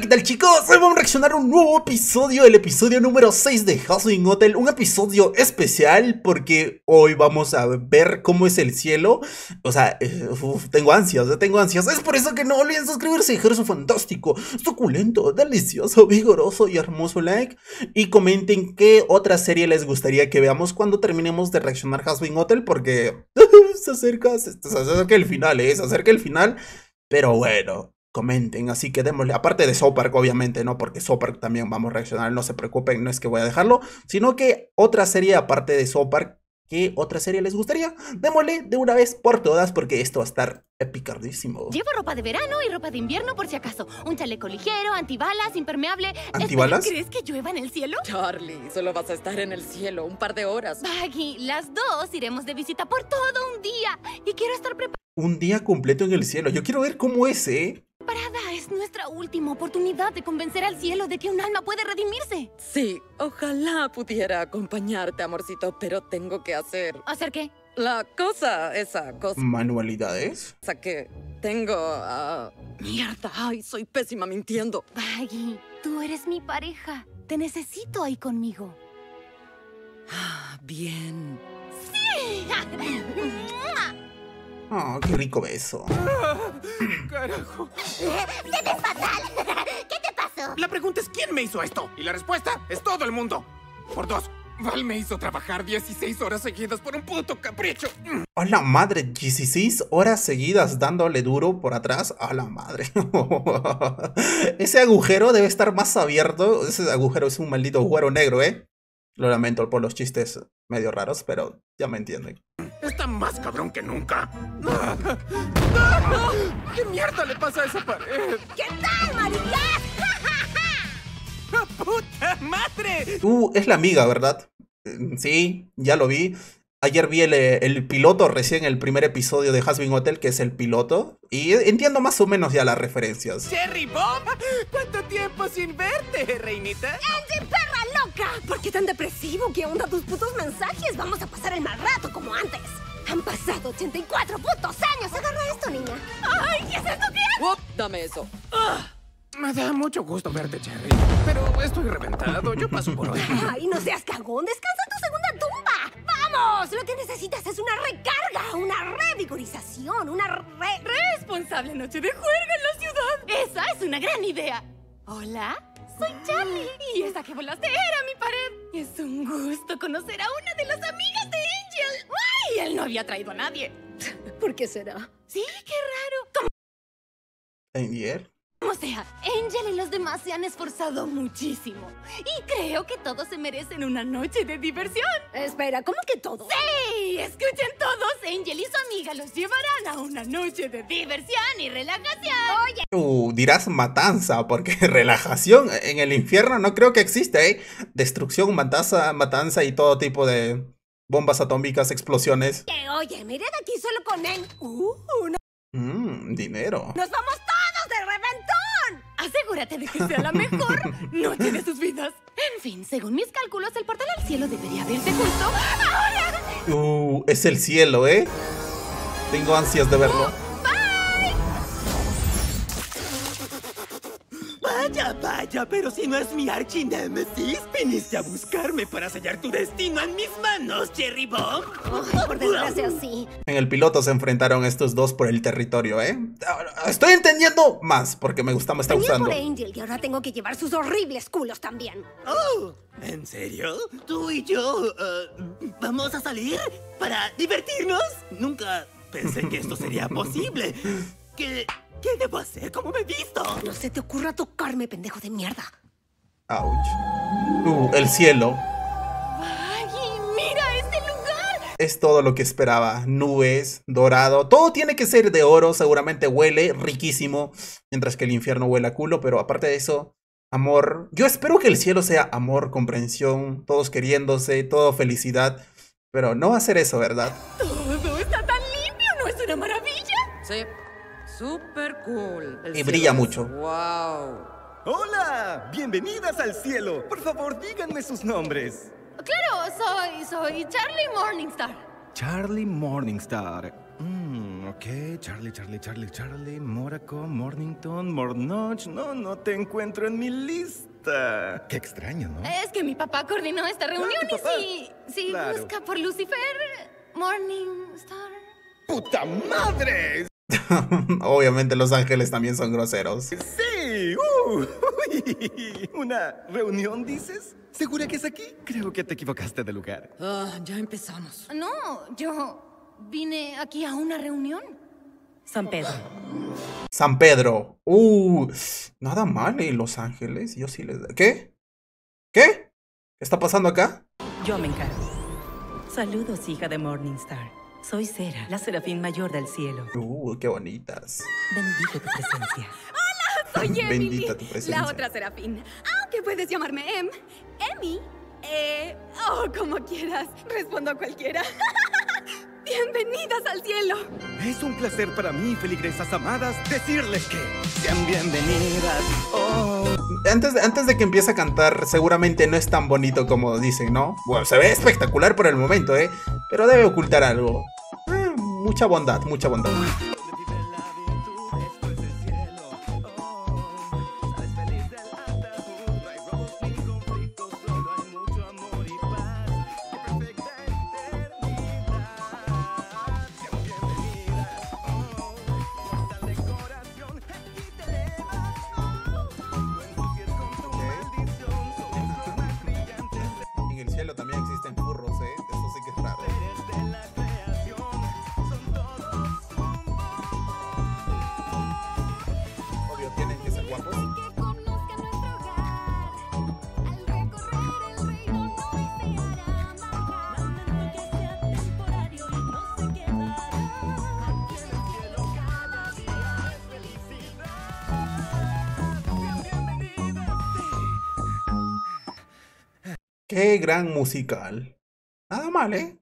¿qué tal chicos? Hoy vamos a reaccionar a un nuevo episodio, el episodio número 6 de Housing Hotel. Un episodio especial porque hoy vamos a ver cómo es el cielo. O sea, eh, tengo ansias, eh, tengo ansias. Es por eso que no olviden suscribirse dejar su fantástico, suculento, delicioso, vigoroso y hermoso like. Y comenten qué otra serie les gustaría que veamos cuando terminemos de reaccionar Housing Hotel Porque se acerca, se, se acerca el final, ¿eh? Se acerca el final. Pero bueno, comenten, así que démosle, aparte de Sopark obviamente, ¿no? Porque Sopark también vamos a reaccionar, no se preocupen, no es que voy a dejarlo, sino que otra serie aparte de Sopark, ¿qué otra serie les gustaría? Démosle de una vez por todas porque esto va a estar epicardísimo. Llevo ropa de verano y ropa de invierno por si acaso. Un chaleco ligero, antibalas, impermeable. ¿Antibalas? Espera, ¿Crees que llueva en el cielo? Charlie, solo vas a estar en el cielo un par de horas. Baggy, las dos iremos de visita por todo un día. Y quiero estar Un día completo en el cielo, yo quiero ver cómo es, ¿eh? Preparada. Es nuestra última oportunidad de convencer al cielo de que un alma puede redimirse. Sí, ojalá pudiera acompañarte, amorcito, pero tengo que hacer... ¿Hacer qué? La cosa, esa cosa. ¿Manualidades? O sea que tengo... ah, Mierda, ay, soy pésima mintiendo. Baggy, tú eres mi pareja. Te necesito ahí conmigo. Ah, bien. Oh, qué rico beso. Carajo. ¡Te ves fatal! ¿Qué te pasó? La pregunta es quién me hizo esto. Y la respuesta es todo el mundo. Por dos. Val me hizo trabajar 16 horas seguidas por un puto capricho. A la madre, 16 horas seguidas dándole duro por atrás. A la madre. Ese agujero debe estar más abierto. Ese agujero es un maldito agujero negro, ¿eh? Lo lamento por los chistes medio raros, pero ya me entienden. Está más cabrón que nunca. ¿Qué mierda le pasa a esa pared? ¿Qué tal, María? ¡Puta madre! Uh, es la amiga, ¿verdad? Eh, Sí, ya lo vi. Ayer vi el, eh, el piloto recién, el primer episodio de Hasbin Hotel, que es el piloto. Y entiendo más o menos ya las referencias. ¡Cherry Bomb! ¿Cuánto tiempo sin verte, reinita? ¡Angie, perra loca! ¿Por qué tan depresivo? ¿Qué onda tus putos mensajes? Vamos a pasar el mal rato como antes. Han pasado 84 putos años. Agarra esto, niña. ¡Ay, qué es esto que dame eso. Me da mucho gusto verte, Cherry. Pero estoy reventado. Yo paso por hoy. Ay, no seas cagón. Descansa en tu segunda tumba. ¡Vamos! Lo que necesitas es una recarga, una revigorización, una re... Responsable noche de juerga en la ciudad. Esa es una gran idea. Hola, soy Charlie. Y esa que volaste era mi pared. Es un gusto conocer a una de las amigas de Angel. ¡Ay! Él no había traído a nadie. ¿Por qué será? Sí, qué raro. Como ¿Ayer? sea, Angel y los demás se han esforzado muchísimo. Y creo que todos se merecen una noche de diversión. Espera, ¿cómo que todo? ¡Sí! Escuchen todos, Angel y su amiga los llevarán a una noche de diversión y relajación. Oye, Uh, dirás matanza, porque relajación en el infierno no creo que exista, ¿eh? Destrucción, matanza, matanza y todo tipo de bombas atómicas, explosiones. oye, miré de aquí solo con él. Uh, no- Mmm, dinero. ¡Nos vamos todos de reventón! Asegúrate de que sea la mejor noche de sus vidas. En fin, según mis cálculos, el portal al cielo debería abrirse justo ahora. Uh, es el cielo, ¿eh? Tengo ansias de verlo. Vaya, pero si no es mi archinémesis, viniste a buscarme para sellar tu destino en mis manos, Cherry Bomb. Por desgracia, sí. En el piloto se enfrentaron estos dos por el territorio, ¿eh? Estoy entendiendo más, porque me gusta, me está Venía gustando. por Angel y ahora tengo que llevar sus horribles culos también. Oh, ¿en serio? ¿Tú y yo eh, vamos a salir para divertirnos? Nunca pensé que esto sería posible. ¿Qué, qué debo hacer? ¿Cómo me he visto? No se te ocurra tocarme, pendejo de mierda. Ouch. Uh, el cielo. ¡Ay, mira este lugar! Es todo lo que esperaba. Nubes, dorado. Todo tiene que ser de oro. Seguramente huele riquísimo. Mientras que el infierno huele a culo. Pero aparte de eso, amor. Yo espero que el cielo sea amor, comprensión. Todos queriéndose, todo felicidad. Pero no va a ser eso, ¿verdad? Todo está tan limpio, ¿no es una maravilla? Sí. Súper cool. El Y brilla mucho. Wow. Hola, bienvenidas al cielo. Por favor, díganme sus nombres. Claro, soy, soy Charlie Morningstar. Charlie Morningstar. Mm, Ok, Charlie, Charlie, Charlie, Charlie, Moraco, Mornington, Mornoch. No, no te encuentro en mi lista. Qué extraño, ¿no? Es que mi papá coordinó esta reunión tu papá. y si, si Claro. busca por Lucifer, Morningstar. ¡Puta madre! Obviamente los ángeles también son groseros. Sí, uh, uy. ¿Una reunión dices? ¿Segura que es aquí? Creo que te equivocaste de lugar. Ah, ya empezamos. No, yo vine aquí a una reunión. San Pedro. San Pedro. Uh, nada mal en Los Ángeles. Yo sí les... ¿Qué? ¿Qué? ¿Qué está pasando acá? Yo me encargo. Saludos, hija de Morningstar. Soy Sera, la serafín mayor del cielo. Uh, qué bonitas. Bendigo tu presencia. Soy Emily, Bendita tu presencia. la otra serafín. Aunque puedes llamarme Em, Emi, eh, oh, como quieras. Respondo a cualquiera. Bienvenidas al cielo. Es un placer para mí, feligresas amadas, decirles que sean bienvenidas. Oh, Antes de, antes de que empiece a cantar, seguramente no es tan bonito como dicen, ¿no? Bueno, se ve espectacular por el momento, ¿eh? Pero debe ocultar algo. Eh, mucha bondad, mucha bondad. Qué gran musical. Nada mal, ¿eh?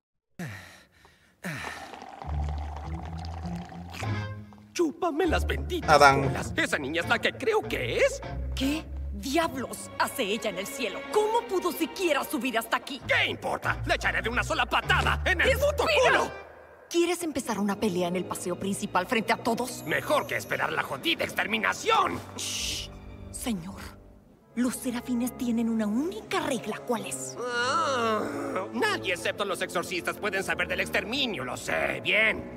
Chúpame las benditas Adán. bolas. Esa niña es la que creo que es. ¿Qué diablos hace ella en el cielo? ¿Cómo pudo siquiera subir hasta aquí? ¿Qué importa? Le echaré de una sola patada en el puto culo. ¿Quieres empezar una pelea en el paseo principal frente a todos? Mejor que esperar la jodida exterminación. Shh. Señor, los serafines tienen una única regla. ¿Cuál es? Ah, nadie excepto los exorcistas pueden saber del exterminio, lo sé bien.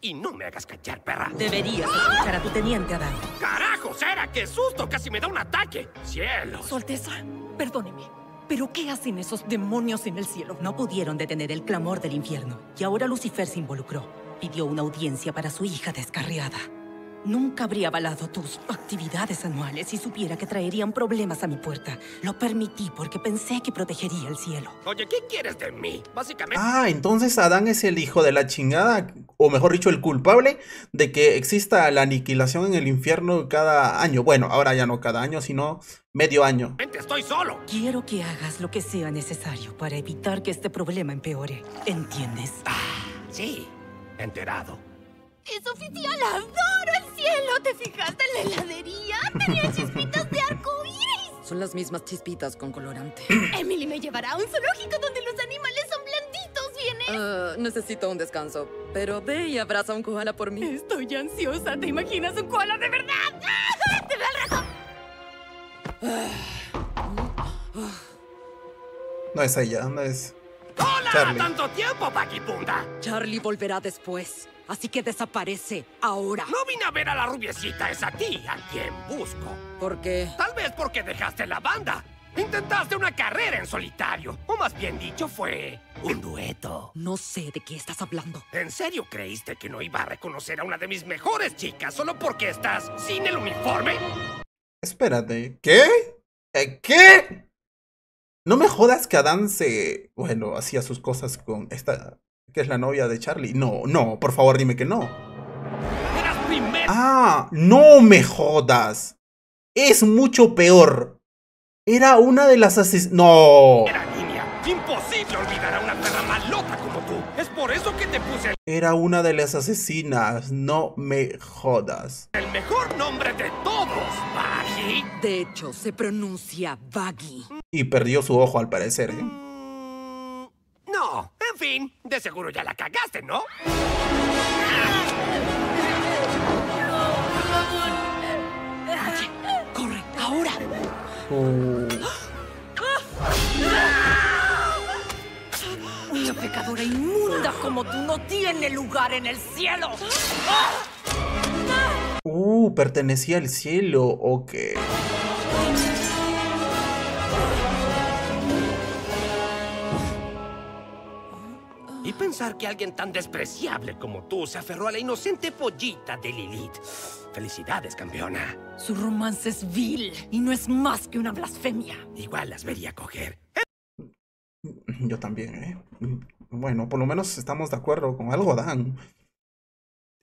Y no me hagas callar, perra. Deberías escuchar a tu teniente, Adán. ¡Carajo, Sera! ¡Qué susto! Casi me da un ataque. ¡Cielos! Su Alteza, perdóneme. ¿Pero qué hacen esos demonios en el cielo? No pudieron detener el clamor del infierno. Y ahora Lucifer se involucró. Pidió una audiencia para su hija descarriada. Nunca habría avalado tus actividades anuales si supiera que traerían problemas a mi puerta. Lo permití porque pensé que protegería el cielo. Oye, ¿qué quieres de mí? Básicamente... Ah, entonces Adán es el hijo de la chingada, o mejor dicho, el culpable de que exista la aniquilación en el infierno cada año. Bueno, ahora ya no cada año, sino medio año. Estoy solo. Quiero que hagas lo que sea necesario para evitar que este problema empeore. ¿Entiendes? Sí, enterado. ¡Es oficial! ¡Adoro el cielo! ¿Te fijaste en la heladería? Tenía chispitas de arco iris. Son las mismas chispitas con colorante. Emily me llevará a un zoológico donde los animales son blanditos. ¿Viene? Ah, necesito un descanso, pero ve y abraza a un koala por mí. Estoy ansiosa. ¿Te imaginas un koala de verdad? ¡Te veo al rato! No es ella, no es ¡Hola! Charlie. ¡Tanto tiempo, Paquipunda! Charlie volverá después, así que desaparece ahora. No vine a ver a la rubiecita, es a ti a quien busco. ¿Por qué? Tal vez porque dejaste la banda. Intentaste una carrera en solitario. O más bien dicho, fue un dueto. No sé de qué estás hablando. ¿En serio creíste que no iba a reconocer a una de mis mejores chicas solo porque estás sin el uniforme? Espérate, ¿qué? ¿Eh, ¿Qué? No me jodas que Adán se... Bueno, hacía sus cosas con esta... que es la novia de Charlie. No, no, por favor dime que no. Ah, no me jodas. Es mucho peor. Era una de las ases... No. Era niña. Imposible olvidar a una perra malota como tú. Es por eso que te puse Era una de las asesinas. No me jodas. el mejor nombre de todos, Baji. De hecho, se pronuncia Baggy. Y perdió su ojo al parecer. ¿eh? Fin, de seguro ya la cagaste, ¿no? Oye, corre, ahora. Una pecadora inmunda como tú no tiene lugar en el cielo. uh, pertenecía al cielo, ok. Pensar que alguien tan despreciable como tú se aferró a la inocente pollita de Lilith. Felicidades, campeona. Su romance es vil y no es más que una blasfemia. Igual las vería coger. Yo también, ¿eh? Bueno, por lo menos estamos de acuerdo con algo, Dan.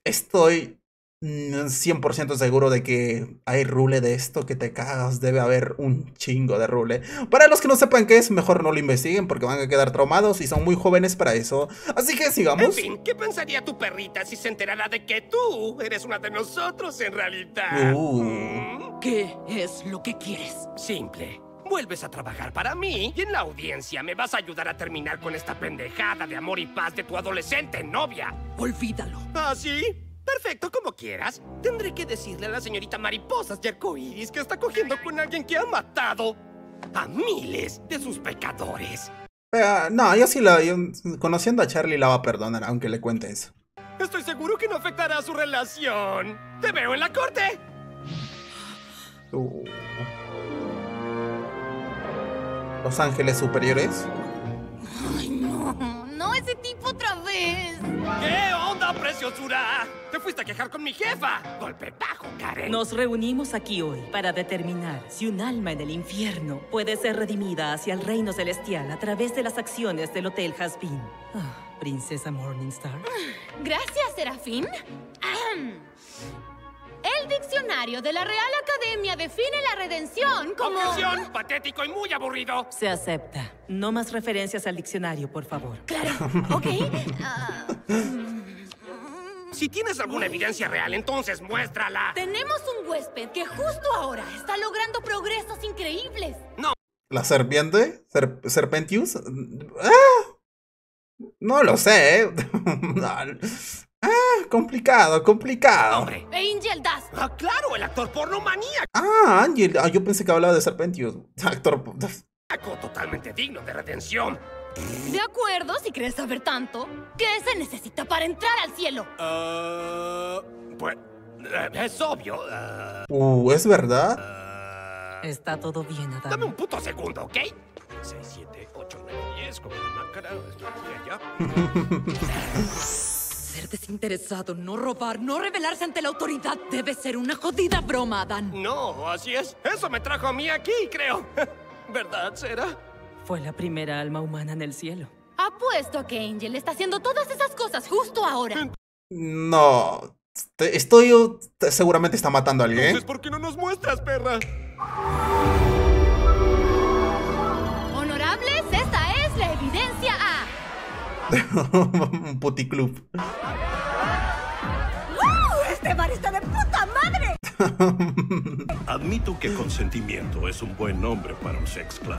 Estoy 100% seguro de que hay rule de esto que te cagas. Debe haber un chingo de rule. Para los que no sepan qué es, mejor no lo investiguen porque van a quedar traumados y son muy jóvenes para eso. Así que En sigamos. fin, ¿qué pensaría tu perrita si se enterara de que tú eres una de nosotros en realidad? Uh. Mm, ¿Qué es lo que quieres? Simple. Vuelves a trabajar para mí y en la audiencia me vas a ayudar a terminar con esta pendejada de amor y paz de tu adolescente novia. Olvídalo. ¿Ah, sí? Perfecto, como quieras. Tendré que decirle a la señorita Mariposas de Arcoiris que está cogiendo con alguien que ha matado a miles de sus pecadores. Eh, no, yo sí la. yo- conociendo a Charlie la va a perdonar, aunque le cuente eso. Estoy seguro que no afectará a su relación. ¡Te veo en la corte! Uh. Los ángeles superiores. Ay, no, no ese tipo otra vez. ¿Qué onda, preciosura? Te fuiste a quejar con mi jefa. Golpe bajo, Karen. Nos reunimos aquí hoy para determinar si un alma en el infierno puede ser redimida hacia el reino celestial a través de las acciones del Hotel Hasbin. Ah, Princesa Morningstar. Gracias, Serafín. Ahem. El diccionario de la Real Academia define la redención como... Objeción, patético y muy aburrido. Se acepta. No más referencias al diccionario, por favor. Claro, ok. Ah, Si tienes alguna evidencia real, entonces muéstrala. tenemos un huésped que justo ahora está logrando progresos increíbles. ¿La serpiente? Ser- ¿Serpentius? Ah, no lo sé. ¿eh? ah, complicado, complicado. Hombre. Angel Dust. Ah, claro, el actor porno maníaco. Ah, Ángel. Ah, yo pensé que hablaba de Serpentius. Actor. Totalmente digno de redención. De acuerdo, si quieres saber tanto, ¿qué se necesita para entrar al cielo? Ah, pues. eh, es obvio. ah, Uh, ¿es verdad? ah, Está todo bien, Dame Adam. un puto segundo, ¿ok? 6, 7, 8, 9, 10, como de máscara, esto aquí y allá. Ser desinteresado, no robar, no rebelarse ante la autoridad debe ser una jodida broma, Adán. No, así es. Eso me trajo a mí aquí, creo. ¿Verdad, Sera? Fue la primera alma humana en el cielo. Apuesto a que Angel está haciendo todas esas cosas justo ahora. No. Estoy. te- seguramente está matando a alguien. Entonces, ¿por qué no nos muestras, perra? Honorables, esta es la evidencia A. Un puticlub. ¡Este bar está! Admito que consentimiento es un buen nombre para un sex club.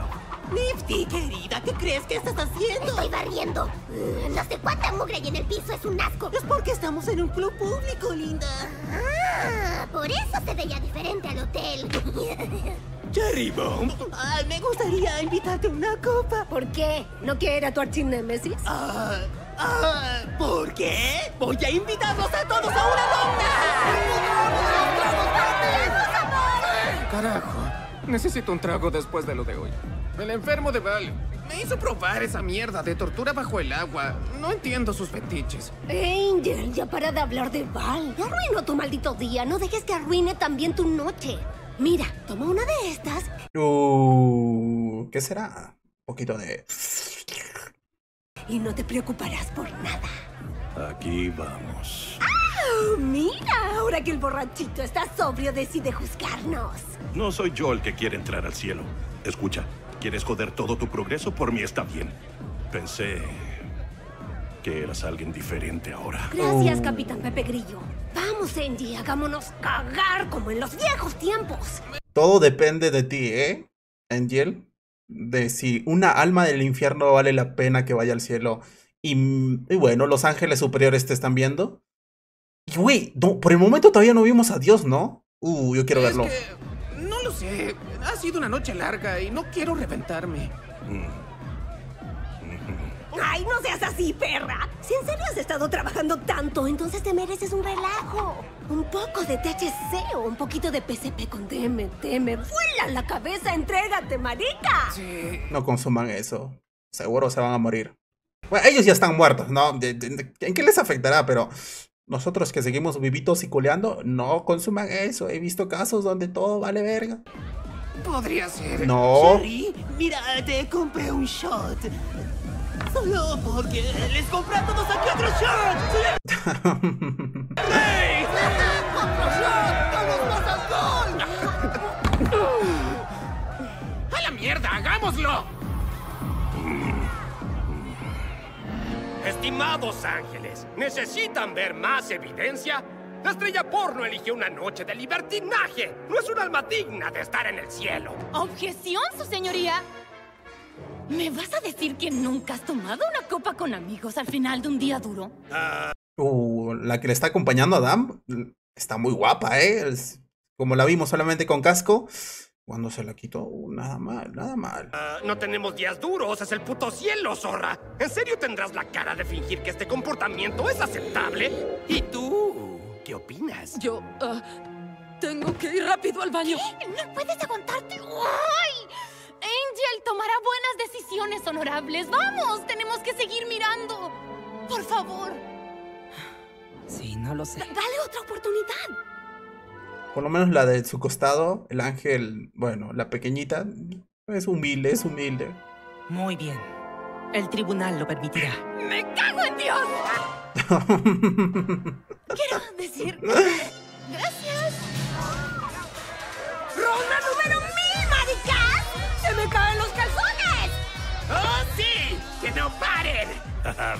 Nifty, querida, ¿qué crees que estás haciendo? Estoy barriendo. Uh, No sé cuánta mugre hay en el piso, es un asco. Es porque estamos en un club público, linda. Ah, por eso se veía diferente al hotel. Cherry Bomb. Ay, me gustaría invitarte a una copa. ¿Por qué? ¿No quiere a tu archinémesis? Ah, ah, ¿Por qué? Voy a invitarlos a todos a una Carajo. Necesito un trago después de lo de hoy. El enfermo de Val me hizo probar esa mierda de tortura bajo el agua. No entiendo sus fetiches. Angel, ya para de hablar de Val. Ya arruinó tu maldito día. No dejes que arruine también tu noche. Mira, toma una de estas. Uh, ¿Qué será? Un poquito de. Y no te preocuparás por nada. Aquí vamos. Oh, mira, ahora que el borrachito está sobrio decide juzgarnos. No soy yo el que quiere entrar al cielo. Escucha, ¿quieres joder todo tu progreso? Por mí está bien. Pensé que eras alguien diferente ahora. Gracias, Oh. Capitán Pepe Grillo. Vamos, Angie, hagámonos cagar como en los viejos tiempos. Todo depende de ti, ¿eh? Angel. De si una alma del infierno vale la pena que vaya al cielo. Y, y bueno, los ángeles superiores te están viendo. Y güey, no, por el momento todavía no vimos a Dios, ¿no? Uh, yo quiero Es verlo. que, no lo sé. Ha sido una noche larga y no quiero reventarme. Ay, no seas así, perra. Si en serio has estado trabajando tanto, entonces te mereces un relajo. Un poco de THC o un poquito de PCP con DMT. Me vuela la cabeza, entrégate, marica. No consuman eso. Seguro se van a morir. Bueno, ellos ya están muertos, ¿no? ¿En qué les afectará? Pero nosotros que seguimos vivitos y culeando, no consuman eso. He visto casos donde todo vale verga. Podría ser. No. Jerry, mira, te compré un shot. Solo porque les compré a todos aquí otro shot. ¡Ey! ¡Otro shot! ¡Vamos más alcohol! ¡A la mierda! ¡Hagámoslo! Estimados ángeles, ¿necesitan ver más evidencia? La estrella porno eligió una noche de libertinaje. No es un alma digna de estar en el cielo. Objeción, su señoría. ¿Me vas a decir que nunca has tomado una copa con amigos al final de un día duro? Uh, la que le está acompañando a Adam está muy guapa, ¿eh? Es- como la vimos solamente con casco, cuando se la quitó, uh, nada mal, nada mal. Ah, no tenemos días duros, es el puto cielo, zorra. ¿En serio tendrás la cara de fingir que este comportamiento es aceptable? ¿Y tú? ¿Qué opinas? Yo, ah, tengo que ir rápido al baño. ¿No puedes aguantarte? ¡Ay! Angel tomará buenas decisiones honorables. Vamos, tenemos que seguir mirando. Por favor. Sí, no lo sé. Dale otra oportunidad. Por lo menos la de su costado, el ángel, bueno, la pequeñita, es humilde, es humilde. Muy bien. El tribunal lo permitirá. ¡Me cago en Dios! Quiero decir. Gracias. ¡Ronda número mil,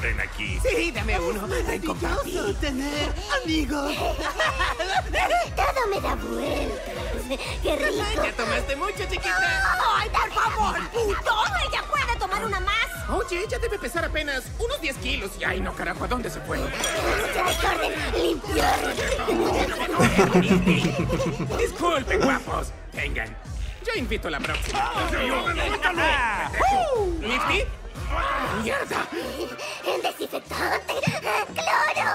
Ven aquí. Sí, dame uno. Rico papi. tener amigos. Todo me da vueltas. ¡Qué rico! ¿Ya tomaste mucho, chiquita? ¡Ay, por favor, puto! ¡Ella puede tomar una más! Oye, ella debe pesar apenas unos 10 kilos. Y ay, no, carajo, ¿a dónde se fue? ¡Recuerden limpiar! Disculpen, guapos. Vengan. Yo invito a la próxima. ¿Nifty? ¡Mierda! ¡El desinfectante! ¡Cloro!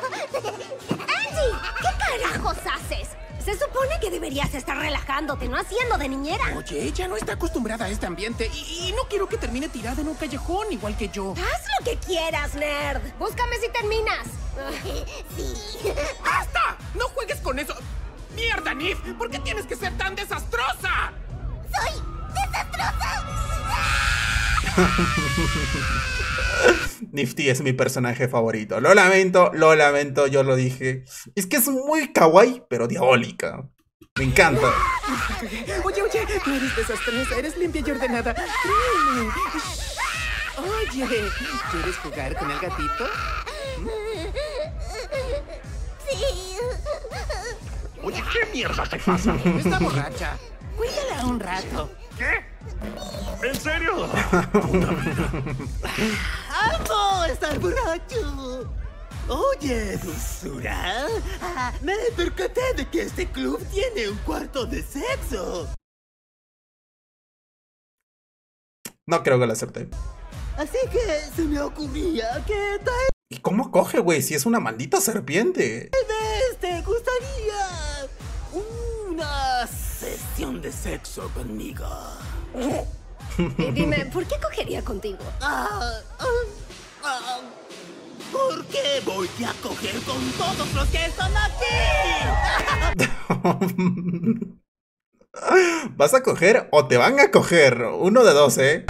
¡Angie! ¿Qué carajos haces? Se supone que deberías estar relajándote, no haciendo de niñera. Oye, ella no está acostumbrada a este ambiente y, y no quiero que termine tirada en un callejón igual que yo. Haz lo que quieras, nerd. Búscame si terminas. Sí. ¡Basta! ¡No juegues con eso! ¡Mierda, Nif! ¿Por qué tienes que ser tan desastrosa? Nifty es mi personaje favorito. Lo lamento, lo lamento, yo lo dije. Es que es muy kawaii, pero diabólica. Me encanta. Oye, oye, no eres desastrosa, eres limpia y ordenada. Créeme. Oye, ¿quieres jugar con el gatito? Sí. Oye, ¿qué mierda te pasa? Está borracha. Cuídala un rato. ¿Qué? ¿En serio? ¡Amo estar borracho! Oye, dulzura. ah, me percaté de que este club tiene un cuarto de sexo. No creo que lo acepte. Así que se me ocurría que tal ¿Y cómo coge, güey? Si es una maldita serpiente. vez te gustaría una sesión de sexo conmigo. Y dime, ¿por qué cogería contigo? Ah, ah, ah, porque voy a coger con todos los que están aquí. ¿Vas a coger o te van a coger? Uno de dos, ¿eh?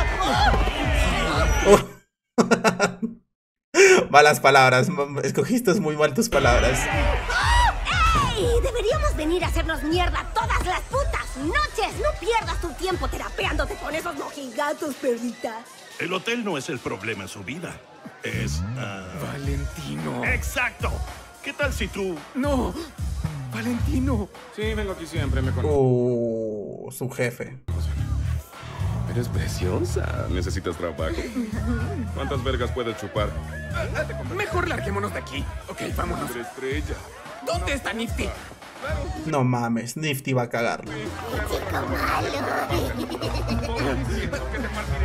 Malas palabras. Escogiste muy mal tus palabras. ¡Ey! Deberíamos venir a hacernos mierda todas las putas noches. No pierdas tu tiempo terapeándote con esos mojigatos, perrita. El hotel no es el problema en su vida. Es... ah, Valentino. ¡Exacto! ¿Qué tal si tú... No. Valentino. Sí, vengo aquí siempre, me conozco. Uh, su jefe. Eres preciosa. ¿Necesitas trabajo? ¿Cuántas vergas puedes chupar? Mejor larguémonos de aquí. Ok, vámonos. Madre estrella. ¿Dónde está Nifty? No mames, Nifty va a cagarlo.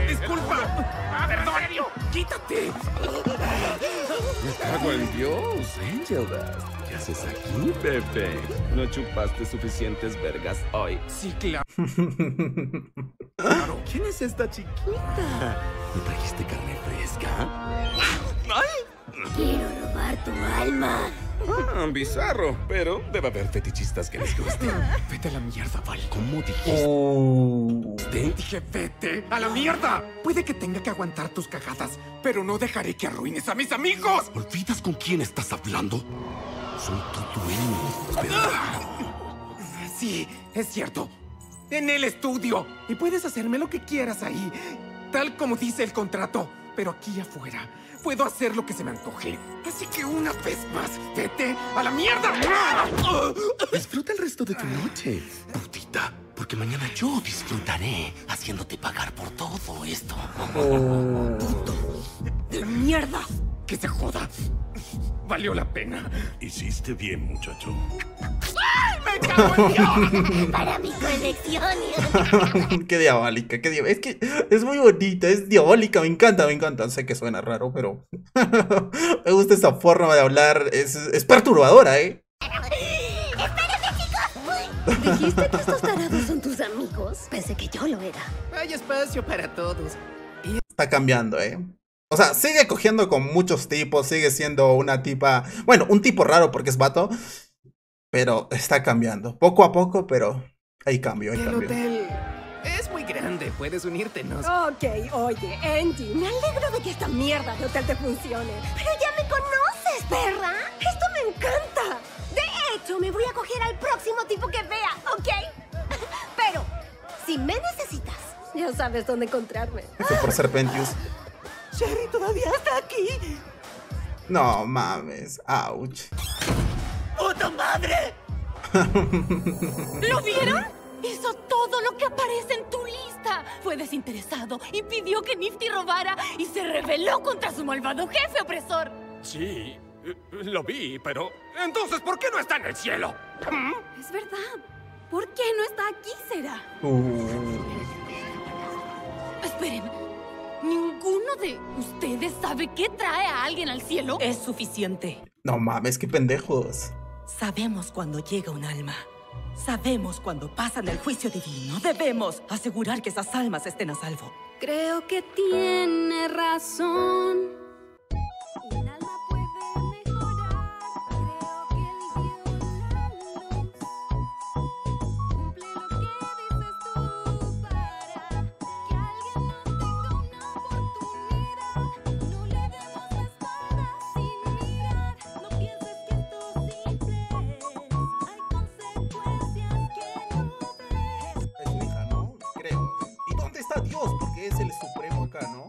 Disculpa. Perdón. Quítate. Me cago en Dios, Angel Dust. ¿Qué haces aquí, bebé? ¿No chupaste suficientes vergas hoy? Sí, claro. ¿Quién es esta chiquita? ¿Me trajiste carne fresca? Quiero robar tu alma. Ah, bizarro, pero debe haber fetichistas que les gusten. Vete a la mierda, Val. ¿Cómo dijiste? Oh. Dije, vete a la mierda. Puede que tenga que aguantar tus cagadas, pero no dejaré que arruines a mis amigos. ¿Olvidas con quién estás hablando? Soy tu dueño. Sí, es cierto. En el estudio. Y puedes hacerme lo que quieras ahí. Tal como dice el contrato. Pero aquí afuera puedo hacer lo que se me antoje. Así que una vez más, vete a la mierda. Disfruta el resto de tu noche, putita. Porque mañana yo disfrutaré haciéndote pagar por todo esto. ¡De mierda! Que se joda. Valió la pena. Hiciste bien, muchacho. ¡Me cago en Dios! Para mi colección. qué diabólica, qué diabólica. Es que es muy bonita, es diabólica, me encanta, me encanta. Sé que suena raro, pero me gusta esa forma de hablar. Es, es perturbadora, ¿eh? ¿Dijiste que estos tarados son tus amigos? Pensé que yo lo era. Hay espacio para todos. Está cambiando, ¿eh? O sea, sigue cogiendo con muchos tipos, sigue siendo una tipa. Bueno, un tipo raro porque es vato. Pero está cambiando. Poco a poco, pero hay cambio, hay El cambio. hotel es muy grande. Puedes unírtenos. Ok, oye, Angie, me alegro de que esta mierda de hotel te funcione. Pero ya me conoces, perra. Esto me encanta. De hecho, me voy a coger al próximo tipo que vea, ¿ok? Pero, si me necesitas, ya sabes dónde encontrarme. Eso por Serpentius. Sherry todavía está aquí. No mames. Ouch. ¡Puta madre! ¿Lo vieron? Hizo todo lo que aparece en tu lista. Fue desinteresado, impidió que Nifty robara y se rebeló contra su malvado jefe opresor. Sí, lo vi, pero... Entonces, ¿por qué no está en el cielo? ¿Mm? Es verdad. ¿Por qué no está aquí, será? Uh. Esperen. ¿Ninguno de ustedes sabe qué trae a alguien al cielo? Es suficiente. No mames, qué pendejos. Sabemos cuando llega un alma. Sabemos cuando pasan el juicio divino. Debemos asegurar que esas almas estén a salvo. Creo que tiene razón. El supremo acá, ¿no?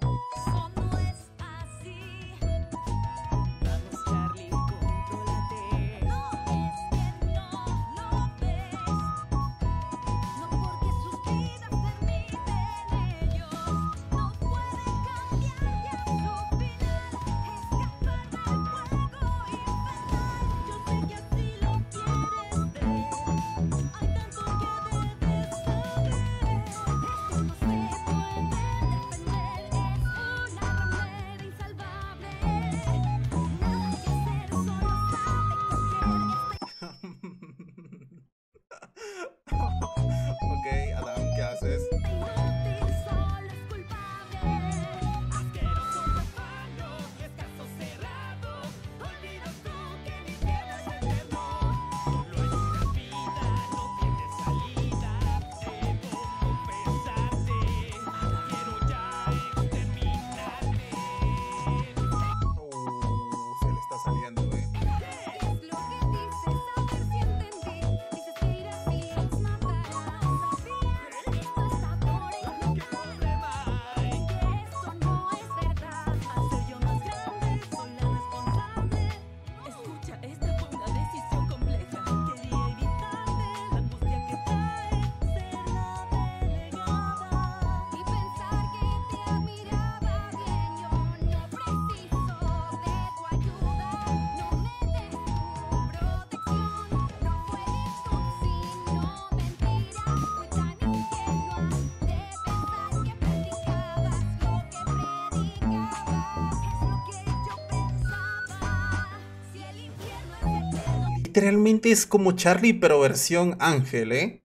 Literalmente es como Charlie, pero versión ángel, ¿eh?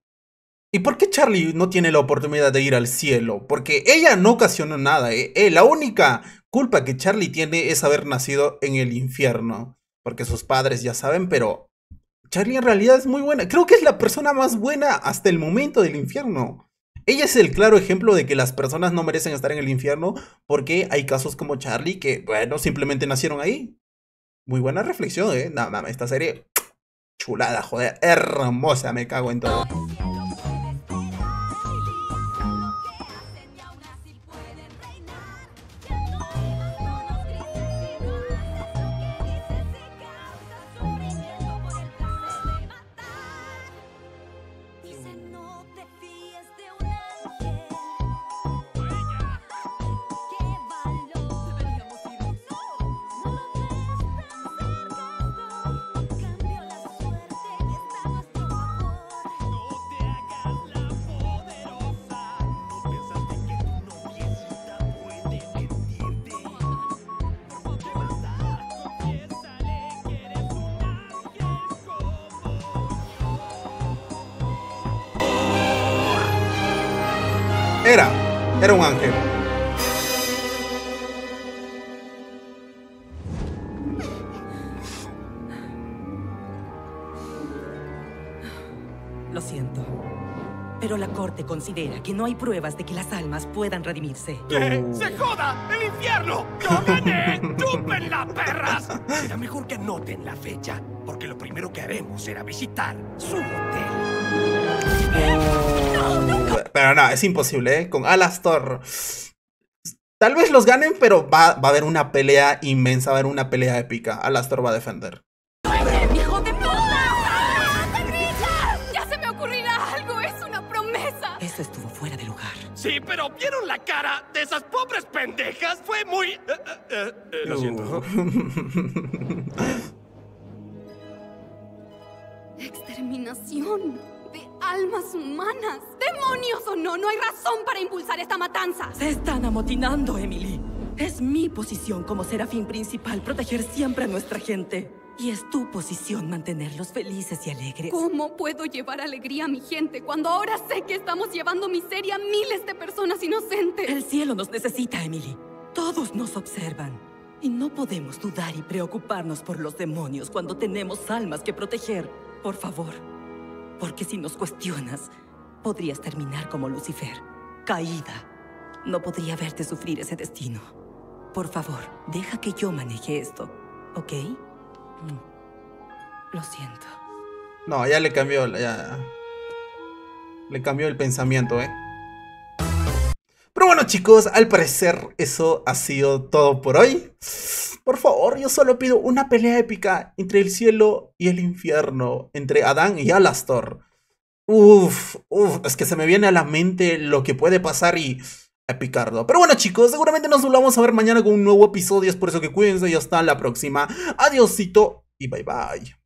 ¿Y por qué Charlie no tiene la oportunidad de ir al cielo? Porque ella no ocasionó nada, ¿eh? Eh, la única culpa que Charlie tiene es haber nacido en el infierno. Porque sus padres ya saben, pero Charlie en realidad es muy buena. Creo que es la persona más buena hasta el momento del infierno. Ella es el claro ejemplo de que las personas no merecen estar en el infierno porque hay casos como Charlie que, bueno, simplemente nacieron ahí. Muy buena reflexión, ¿eh? Nada, mames, esta serie chulada, joder, hermosa, me cago en todo. Era un ángel. Lo siento. Pero la corte considera que no hay pruebas de que las almas puedan redimirse. ¡Que se joda! ¡El infierno! ¡Yo gané! ¡Chúpenla, perras! Será mejor que anoten la fecha, porque lo primero que haremos será visitar su hotel. Pero no, es imposible, ¿eh? Con Alastor. Tal vez los ganen, pero va, va a haber una pelea inmensa, va a haber una pelea épica. Alastor va a defender. ¡Hijo de puta! ¡Ya se me ocurrirá algo! ¡Es una promesa! Eso estuvo fuera de lugar. Sí, pero ¿vieron la cara de esas pobres pendejas? Fue muy... eh, eh, eh, eh, lo siento. ¡Exterminación de almas humanas! ¡Demonios o no! ¡No hay razón para impulsar esta matanza! Se están amotinando, Emily. Es mi posición como serafín principal proteger siempre a nuestra gente. Y es tu posición mantenerlos felices y alegres. ¿Cómo puedo llevar alegría a mi gente cuando ahora sé que estamos llevando miseria a miles de personas inocentes? El cielo nos necesita, Emily. Todos nos observan. Y no podemos dudar y preocuparnos por los demonios cuando tenemos almas que proteger. Por favor. Porque si nos cuestionas, podrías terminar como Lucifer, caída. No podría verte sufrir ese destino. Por favor, deja que yo maneje esto, ¿ok? Mm. Lo siento. No, ya le cambió, ya. Le cambió el pensamiento, ¿eh? Pero bueno, chicos, al parecer eso ha sido todo por hoy. Por favor, yo solo pido una pelea épica entre el cielo y el infierno, entre Adán y Alastor. Uf, uf, es que se me viene a la mente lo que puede pasar y epicardo. Pero bueno, chicos, seguramente nos volvamos a ver mañana con un nuevo episodio. Es por eso que cuídense y hasta la próxima. Adiósito y bye bye.